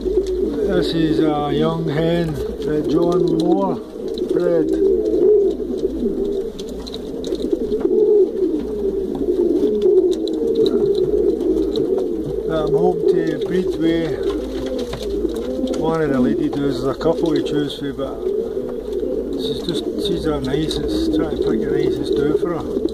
This is a young hen that John Moore bred. I'm hoping to breed with one of the leady does. There's a couple we choose for. but she's just she's our nicest. Trying to pick the nicest do for her.